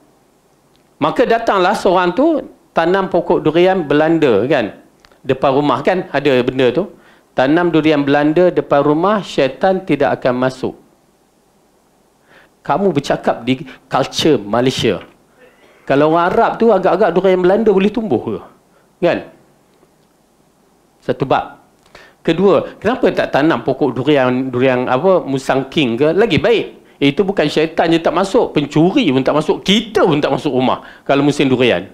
Maka datanglah seorang tu tanam pokok durian Belanda kan. Depan rumah kan ada benda tu. Tanam durian Belanda depan rumah, syaitan tidak akan masuk. Kamu bercakap di culture Malaysia. Kalau orang Arab tu agak-agak durian Belanda boleh tumbuh ke? Kan? Satu bab. Kedua, kenapa tak tanam pokok durian durian apa musang king ke? Lagi baik. Itu bukan syaitan je tak masuk, pencuri pun tak masuk, kita pun tak masuk rumah kalau musim durian.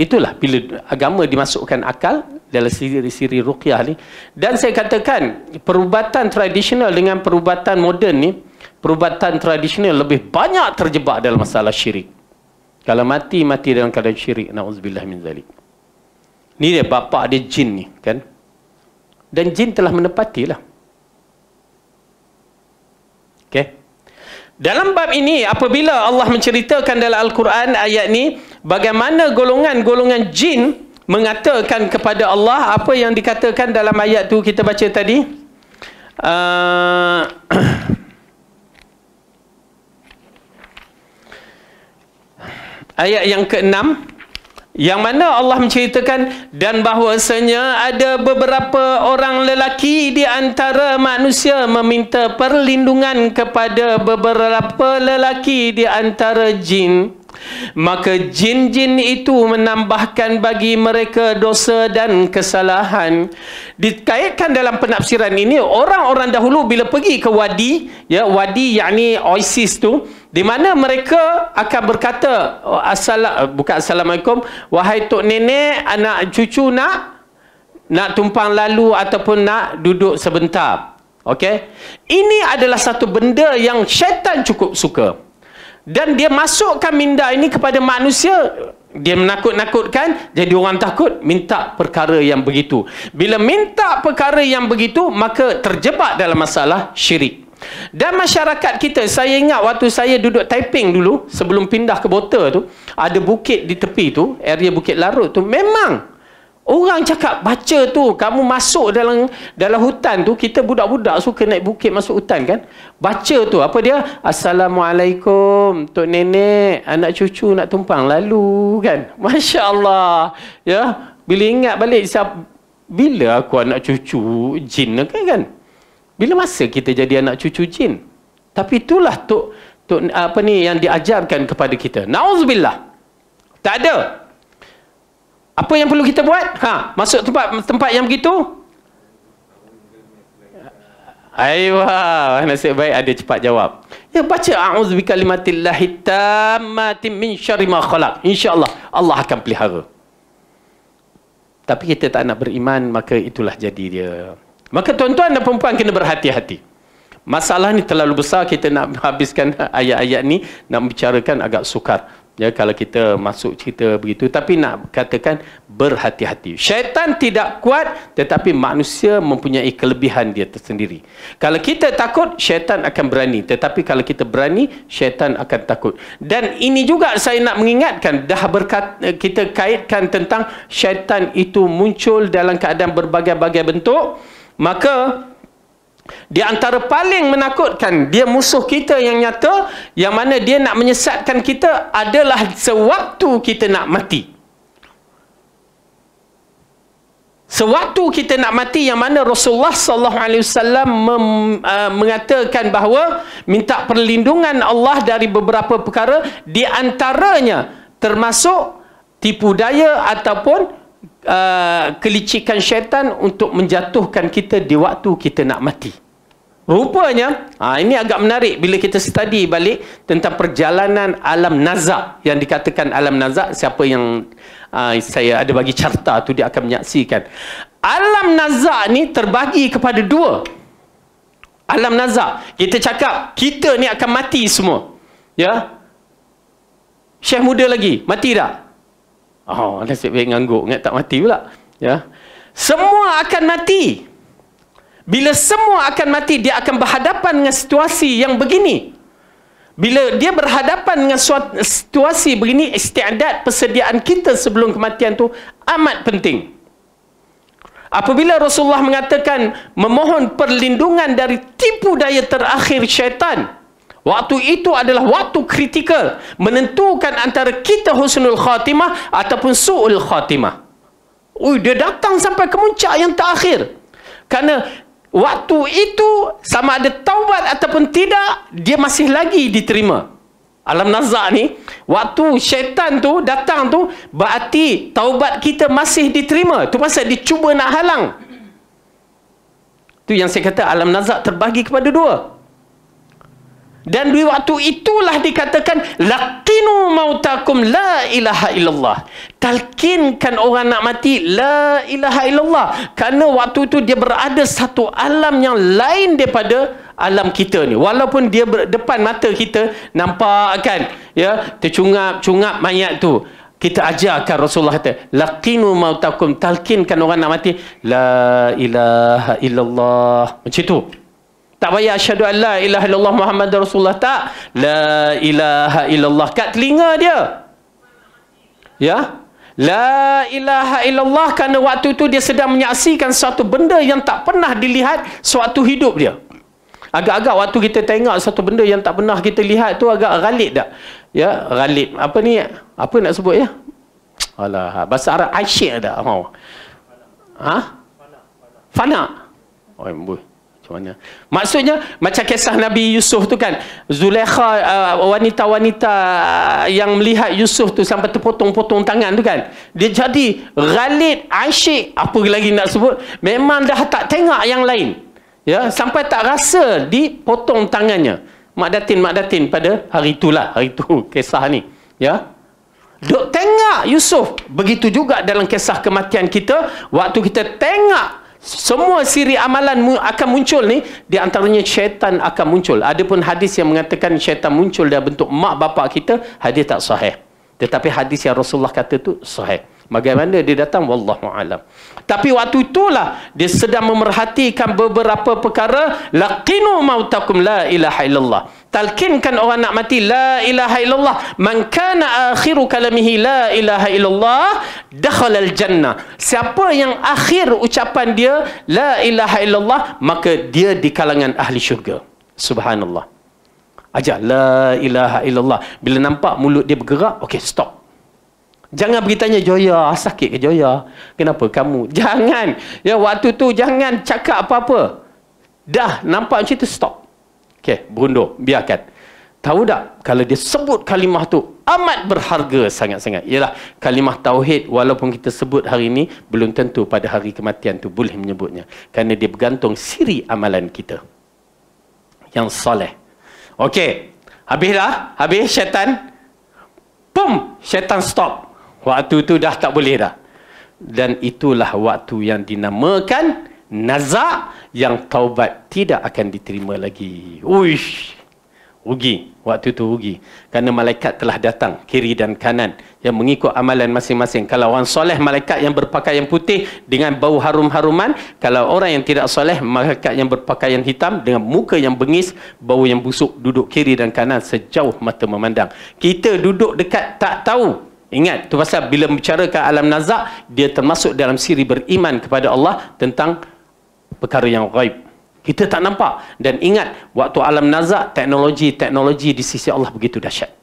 Itulah bila agama dimasukkan akal dalam siri-siri ruqyah ni. Dan saya katakan perubatan tradisional dengan perubatan moden ni perubatan tradisional lebih banyak terjebak dalam masalah syirik. Kalau mati, mati dalam keadaan syirik. Na'udzubillah min zalik. Ni dia bapa dia jin ni. kan? Dan jin telah menepatilah. Okay. Dalam bab ini, apabila Allah menceritakan dalam Al-Quran ayat ni, bagaimana golongan-golongan jin mengatakan kepada Allah apa yang dikatakan dalam ayat tu kita baca tadi. Uh, ayat yang keenam yang mana Allah menceritakan dan bahawasanya ada beberapa orang lelaki di antara manusia meminta perlindungan kepada beberapa lelaki di antara jin maka jin-jin itu menambahkan bagi mereka dosa dan kesalahan dikaitkan dalam penafsiran ini orang-orang dahulu bila pergi ke wadi ya wadi yakni oasis tu di mana mereka akan berkata oh, assalam bukan assalamualaikum wahai tok nenek anak cucu nak nak tumpang lalu ataupun nak duduk sebentar Okey. Ini adalah satu benda yang syaitan cukup suka. Dan dia masukkan minda ini kepada manusia. Dia menakut-nakutkan. Jadi orang takut minta perkara yang begitu. Bila minta perkara yang begitu, maka terjebak dalam masalah syirik. Dan masyarakat kita, saya ingat waktu saya duduk typing dulu, sebelum pindah ke Bota tu, ada bukit di tepi tu, area Bukit Larut tu, memang Orang cakap baca tu kamu masuk dalam dalam hutan tu kita budak-budak suka naik bukit masuk hutan kan. Baca tu apa dia? Assalamualaikum tok nenek anak cucu nak tumpang lalu kan. Masya-Allah. Ya, bila ingat balik bila aku anak cucu jin kan kan. Bila masa kita jadi anak cucu jin? Tapi itulah tok tok apa ni yang diajarkan kepada kita. Nauzubillah. Tak ada. Apa yang perlu kita buat? Ha, masuk tempat tempat yang begitu. Aywa, nasib baik ada cepat jawab. Ya baca a'udzu bikalimatillahi tammatin min syarri ma khalaq. Insya-Allah Allah akan pelihara. Tapi kita tak nak beriman maka itulah jadi dia. Maka tuan-tuan dan puan kena berhati-hati. Masalah ni terlalu besar kita nak habiskan ayat-ayat ni nak bicarakan agak sukar ya kalau kita masuk cerita begitu tapi nak katakan berhati-hati. Syaitan tidak kuat tetapi manusia mempunyai kelebihan dia tersendiri. Kalau kita takut syaitan akan berani. Tetapi kalau kita berani syaitan akan takut. Dan ini juga saya nak mengingatkan dah berkat kita kaitkan tentang syaitan itu muncul dalam keadaan berbagai-bagai bentuk maka di antara paling menakutkan dia musuh kita yang nyata yang mana dia nak menyesatkan kita adalah sewaktu kita nak mati. Sewaktu kita nak mati yang mana Rasulullah sallallahu alaihi wasallam uh, mengatakan bahawa minta perlindungan Allah dari beberapa perkara di antaranya termasuk tipu daya ataupun uh, kelicikan syaitan untuk menjatuhkan kita di waktu kita nak mati. Rupanya, ha, ini agak menarik bila kita study balik tentang perjalanan alam nazak yang dikatakan alam nazak. Siapa yang uh, saya ada bagi carta tu dia akan menyaksikan. Alam nazak ni terbagi kepada dua. Alam nazak. Kita cakap kita ni akan mati semua. Ya. Syekh muda lagi. Mati tak? Oh, nasib baik ngangguk. Ingat tak mati pula. Ya. Semua akan mati. Bila semua akan mati, dia akan berhadapan dengan situasi yang begini. Bila dia berhadapan dengan situasi begini, istiadat persediaan kita sebelum kematian tu amat penting. Apabila Rasulullah mengatakan memohon perlindungan dari tipu daya terakhir syaitan, waktu itu adalah waktu kritikal menentukan antara kita husnul khatimah ataupun su'ul khatimah. Ui, dia datang sampai ke muncak yang terakhir. Karena waktu itu sama ada taubat ataupun tidak dia masih lagi diterima alam nazak ni waktu syaitan tu datang tu berarti taubat kita masih diterima tu pasal dia cuba nak halang tu yang saya kata alam nazak terbagi kepada dua dan di waktu itulah dikatakan laqinu mautakum la ilaha illallah. Talkinkan orang nak mati la ilaha illallah. Karena waktu itu dia berada satu alam yang lain daripada alam kita ni. Walaupun dia depan mata kita nampak kan ya tercungap-cungap mayat tu. Kita ajarkan Rasulullah kata laqinu mautakum talkinkan orang nak mati la ilaha illallah. Macam tu. Tak payah asyhadu la ilaha illallah Muhammad Rasulullah tak. La ilaha illallah kat telinga dia. Ya. La ilaha illallah kerana waktu itu dia sedang menyaksikan suatu benda yang tak pernah dilihat suatu hidup dia. Agak-agak waktu kita tengok satu benda yang tak pernah kita lihat tu agak ghalib tak? Ya, ghalib. Apa ni? Apa nak sebut ya? Alah, bahasa Arab asyik tak mau. Ha? Fana. Fana. Oh, tu mana. Maksudnya macam kisah Nabi Yusuf tu kan. Zulaikha uh, wanita-wanita yang melihat Yusuf tu sampai terpotong-potong tangan tu kan. Dia jadi ghalid, asyik, apa lagi nak sebut. Memang dah tak tengok yang lain. Ya, sampai tak rasa dipotong tangannya. Mak Datin, Mak Datin pada hari itulah. Hari itu kisah ni. Ya, Duk tengok Yusuf. Begitu juga dalam kisah kematian kita. Waktu kita tengok semua siri amalan akan muncul ni. Di antaranya syaitan akan muncul. Adapun hadis yang mengatakan syaitan muncul dalam bentuk mak bapak kita. Hadis tak sahih. Tetapi hadis yang Rasulullah kata tu sahih. Bagaimana dia datang? Wallahu alam. Tapi waktu itulah dia sedang memerhatikan beberapa perkara. Laqinu mautakum la ilaha illallah. Talkinkan orang nak mati la ilaha illallah. Man kana akhiru kalamihi la ilaha illallah dakhala al-jannah. Siapa yang akhir ucapan dia la ilaha illallah maka dia di kalangan ahli syurga. Subhanallah. Ajar la ilaha illallah. Bila nampak mulut dia bergerak, okey stop. Jangan bertanya Joya, sakit ke Joya? Kenapa kamu? Jangan. Ya waktu tu jangan cakap apa-apa. Dah nampak macam tu stop. Okey, berundur, biarkan. Tahu tak kalau dia sebut kalimah tu amat berharga sangat-sangat. Ialah kalimah tauhid walaupun kita sebut hari ini belum tentu pada hari kematian tu boleh menyebutnya. Kerana dia bergantung siri amalan kita. Yang soleh. Okey. Habislah, habis syaitan. Pum, syaitan stop. Waktu tu dah tak boleh dah. Dan itulah waktu yang dinamakan nazak yang taubat tidak akan diterima lagi. Uish. Rugi. Waktu tu rugi. Kerana malaikat telah datang kiri dan kanan yang mengikut amalan masing-masing. Kalau orang soleh, malaikat yang berpakaian putih dengan bau harum-haruman. Kalau orang yang tidak soleh, malaikat yang berpakaian hitam dengan muka yang bengis, bau yang busuk duduk kiri dan kanan sejauh mata memandang. Kita duduk dekat tak tahu Ingat, tu pasal bila bicara ke alam nazak, dia termasuk dalam siri beriman kepada Allah tentang perkara yang gaib. Kita tak nampak. Dan ingat, waktu alam nazak, teknologi-teknologi di sisi Allah begitu dahsyat.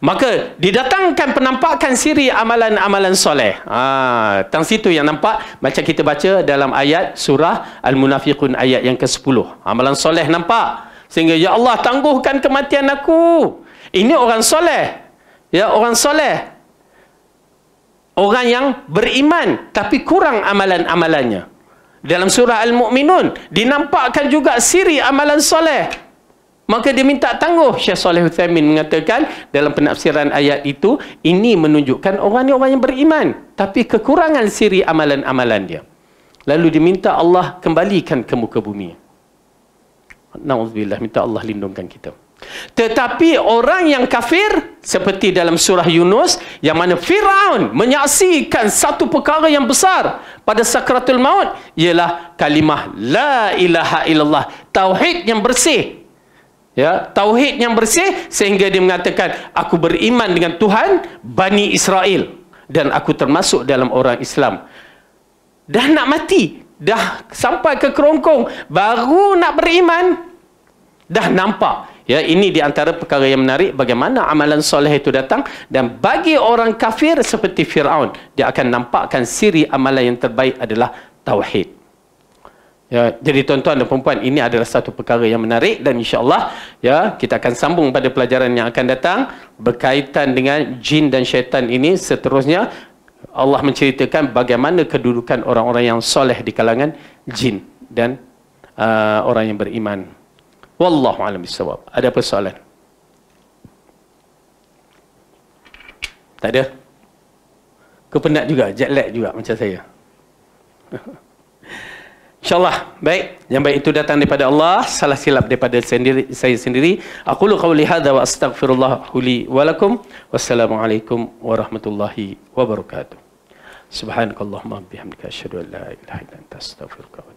Maka didatangkan penampakan siri amalan-amalan soleh. Ha, tang situ yang nampak macam kita baca dalam ayat surah Al-Munafiqun ayat yang ke-10. Amalan soleh nampak. Sehingga ya Allah tangguhkan kematian aku. Ini orang soleh ya orang soleh. Orang yang beriman tapi kurang amalan-amalannya. Dalam surah Al-Mu'minun dinampakkan juga siri amalan soleh. Maka dia minta tangguh. Syekh Saleh Uthaymin mengatakan dalam penafsiran ayat itu ini menunjukkan orang ni orang yang beriman tapi kekurangan siri amalan-amalan dia. Lalu diminta Allah kembalikan ke muka bumi. Na'udzubillah minta Allah lindungkan kita tetapi orang yang kafir seperti dalam surah Yunus yang mana Firaun menyaksikan satu perkara yang besar pada sakratul maut ialah kalimah la ilaha illallah tauhid yang bersih. Ya tauhid yang bersih sehingga dia mengatakan aku beriman dengan Tuhan Bani Israel. Dan aku termasuk dalam orang Islam. Dah nak mati dah sampai ke kerongkong baru nak beriman dah nampak Ya, ini di antara perkara yang menarik bagaimana amalan soleh itu datang dan bagi orang kafir seperti Firaun dia akan nampakkan siri amalan yang terbaik adalah tauhid. Ya, jadi tuan-tuan dan puan ini adalah satu perkara yang menarik dan insya-Allah ya kita akan sambung pada pelajaran yang akan datang berkaitan dengan jin dan syaitan ini seterusnya Allah menceritakan bagaimana kedudukan orang-orang yang soleh di kalangan jin dan uh, orang yang beriman. Wallahu alam bisawab. Ada apa soalan? Tak ada? Kau penat juga, jet lag juga macam saya. InsyaAllah. Baik. Yang baik itu datang daripada Allah. Salah silap daripada sendiri, saya sendiri. Aku lu qawli hadha wa astaghfirullah huli walakum. Wassalamualaikum warahmatullahi wabarakatuh. Subhanakallahumma bihamdika asyhadu an la ilaha astaghfiruka wa